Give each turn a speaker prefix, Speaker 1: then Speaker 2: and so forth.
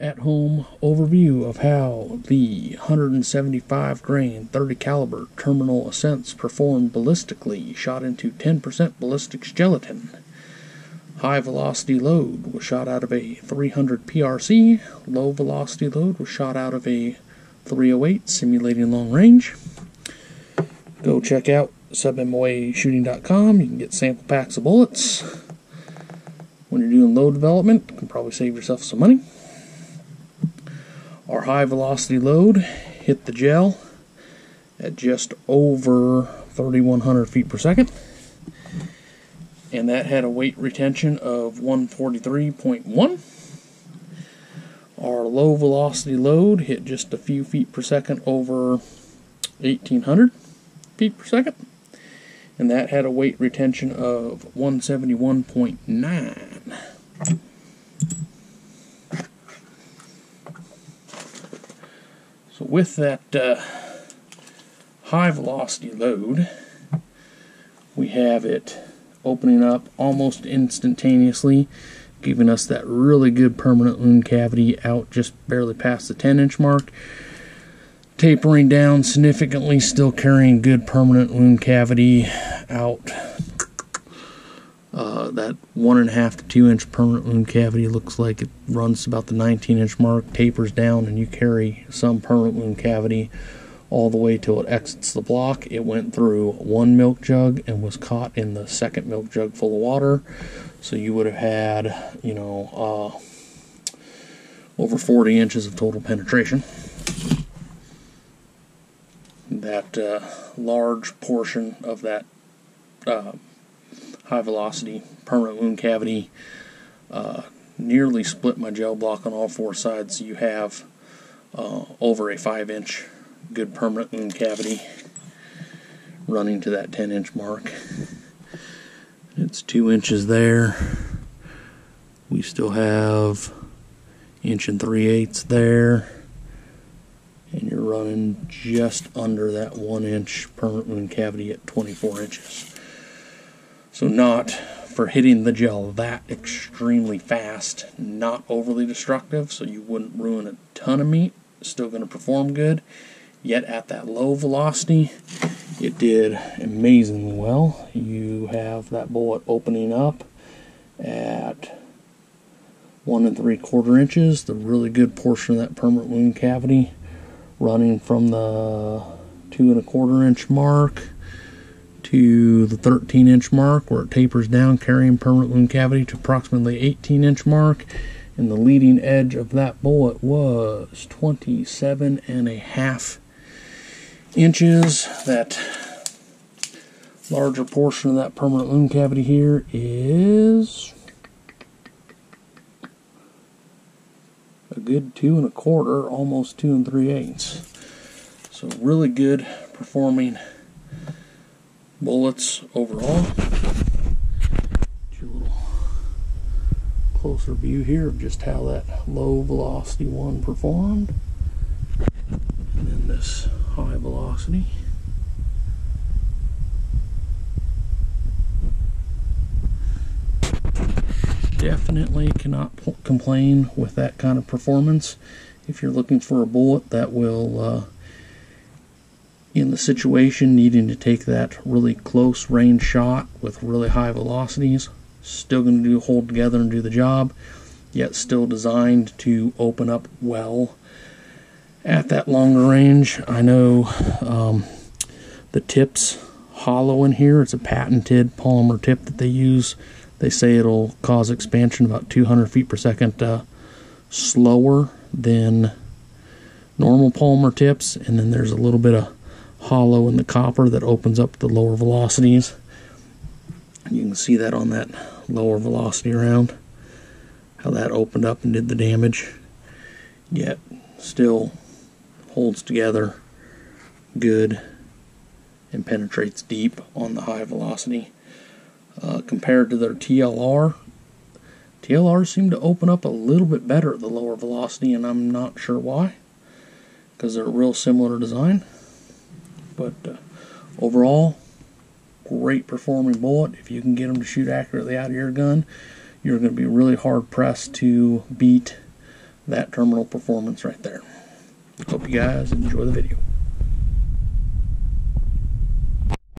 Speaker 1: at-home overview of how the 175 grain 30 caliber terminal ascents performed ballistically shot into 10% ballistics gelatin high velocity load was shot out of a 300 PRC low velocity load was shot out of a 308 simulating long range. Go check out submoashooting.com you can get sample packs of bullets. When you're doing load development you can probably save yourself some money our high velocity load hit the gel at just over 3,100 feet per second. And that had a weight retention of 143.1. Our low velocity load hit just a few feet per second over 1,800 feet per second. And that had a weight retention of 171.9. So with that uh, high velocity load, we have it opening up almost instantaneously, giving us that really good permanent wound cavity out just barely past the 10 inch mark. Tapering down significantly, still carrying good permanent wound cavity out uh, that one and a half to two inch permanent wound cavity looks like it runs about the 19 inch mark, tapers down, and you carry some permanent wound cavity all the way till it exits the block. It went through one milk jug and was caught in the second milk jug full of water. So you would have had, you know, uh, over 40 inches of total penetration. That uh, large portion of that uh, high velocity permanent wound cavity. Uh, nearly split my gel block on all four sides, you have uh, over a 5 inch good permanent wound cavity running to that 10 inch mark. It's 2 inches there. We still have inch and 3 eighths there. And you're running just under that 1 inch permanent wound cavity at 24 inches. So not for hitting the gel that extremely fast, not overly destructive, so you wouldn't ruin a ton of meat. Still going to perform good. Yet at that low velocity, it did amazingly well. You have that bullet opening up at one and three quarter inches, the really good portion of that permanent wound cavity running from the two and a quarter inch mark to the 13 inch mark where it tapers down carrying permanent wound cavity to approximately 18 inch mark. And the leading edge of that bullet was 27 and a half inches. That larger portion of that permanent wound cavity here is a good two and a quarter almost two and three eighths so really good performing bullets overall. Get your little closer view here of just how that low velocity one performed. And then this high velocity. Definitely cannot complain with that kind of performance. If you're looking for a bullet that will uh, in the situation needing to take that really close range shot with really high velocities still going to do hold together and do the job yet still designed to open up well at that longer range. I know um, the tips hollow in here. It's a patented polymer tip that they use. They say it'll cause expansion about 200 feet per second uh, slower than normal polymer tips and then there's a little bit of hollow in the copper that opens up the lower velocities. You can see that on that lower velocity round, how that opened up and did the damage, yet still holds together good and penetrates deep on the high velocity. Uh, compared to their TLR, TLR seem to open up a little bit better at the lower velocity, and I'm not sure why, because they're real similar design. But uh, overall, great performing bullet. If you can get them to shoot accurately out of your gun, you're going to be really hard pressed to beat that terminal performance right there. Hope you guys enjoy the video.